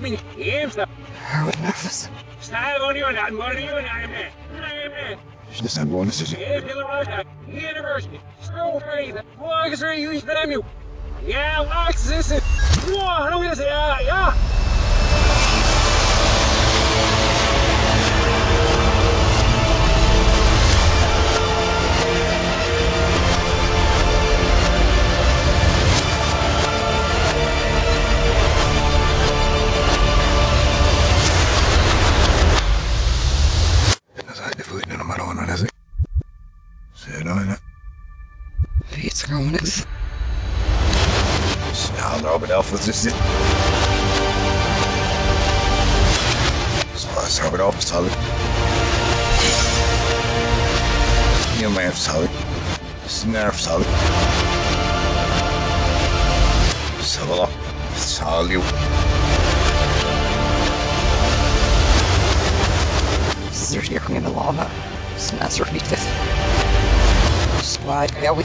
min hemsta. Harwood nervous. Sta on you and more you and I'm in. I'm in. Just that one decision. Russia University. Snow free. Walk is really used for you. Yeah, wax this. Whoa, no, yes, yeah, Sinä on Robin Alphys sit. Sä Robin Alphys Sally. New man Sally. Snarf Sally. Savala. Sally. Seriously, you're coming in the lava. It's Smash feet fifth. Slide, yeah, we.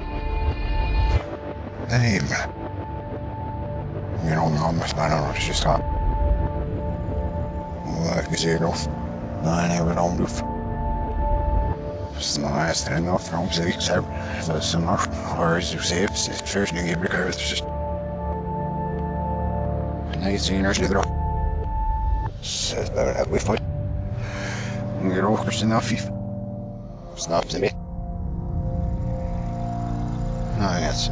men. You don't know much about it, it's just hot. Like you see, no. I never know do. Snarast är det nog från sig så för som har hört du säger det först nu blir det just. Nej, så är det då. Så det är det vi får. Ni råkar sina fiff. Snabbt till mig. Nej, alltså.